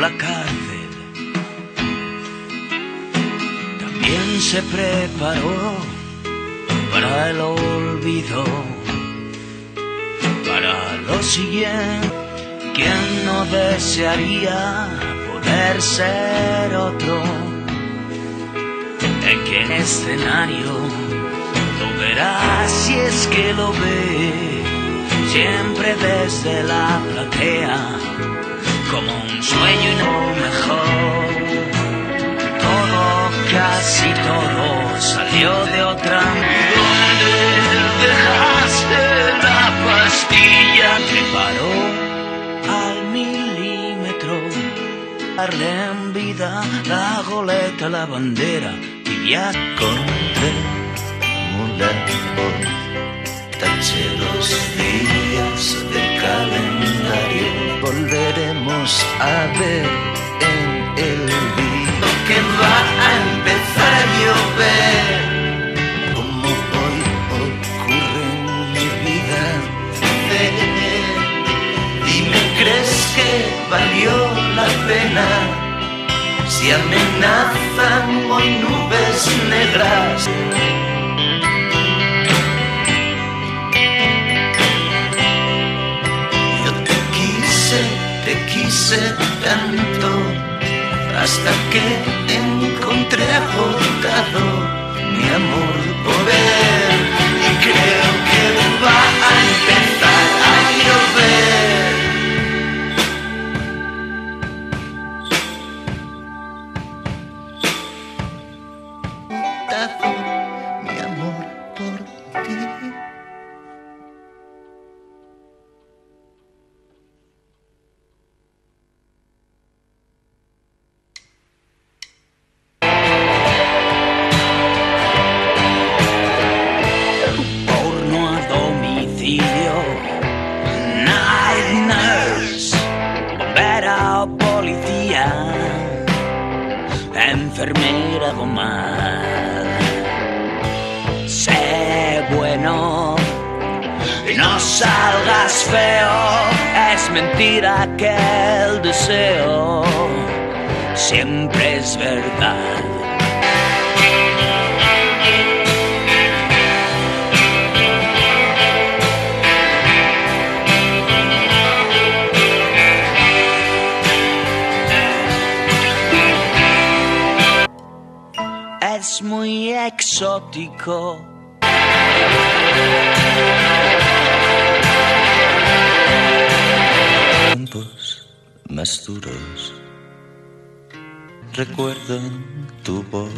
la cárcel. También se preparó para el olvido, para lo siguiente. ¿Quién no desearía poder ser otro? ¿En qué escenario lo verás si es que lo ve? Siempre desde la platea, como un sueño y no mejor. Todo, casi todo, salió de otra. ¿Dónde dejaste la pastilla que paró al milímetro? Darle en vida la goleta, la bandera y ya Encontré un días Volveremos a ver en el día que va a empezar a llover. Como hoy ocurre en mi vida. Dime, ¿crees que valió la pena? Si amenazan con nubes negras. Te quise tanto, hasta que encontré agotado mi amor por él. Y creo que va a empezar a llover. Mi amor por ti. Policía, enfermera o mal. Sé bueno y no salgas feo, es mentira que el deseo siempre es verdad. Muy exótico. tiempos más duros recuerdan tu voz